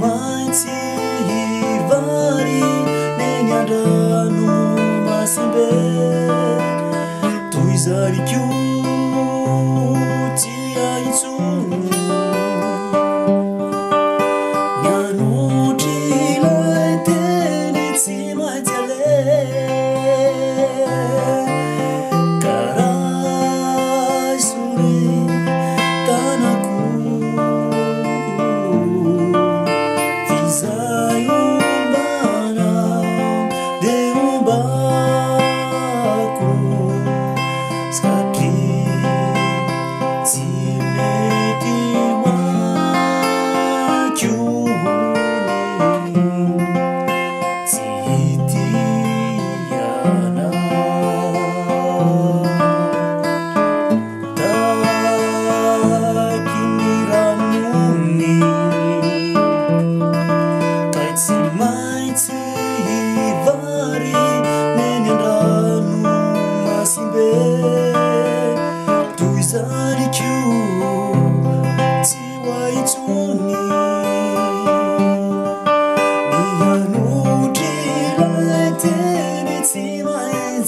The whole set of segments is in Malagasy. mansihirvari neniadanu masembe tuizariqiu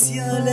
ciel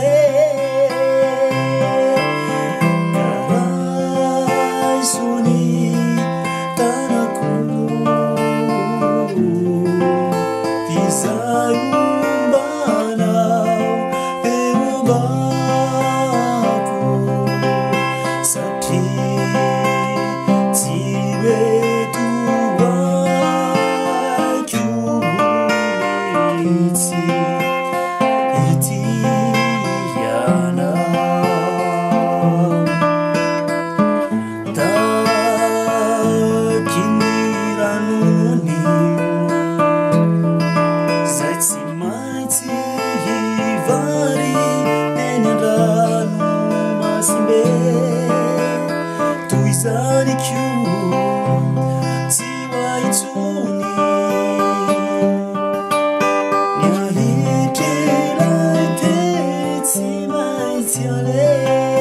eyes, your lips.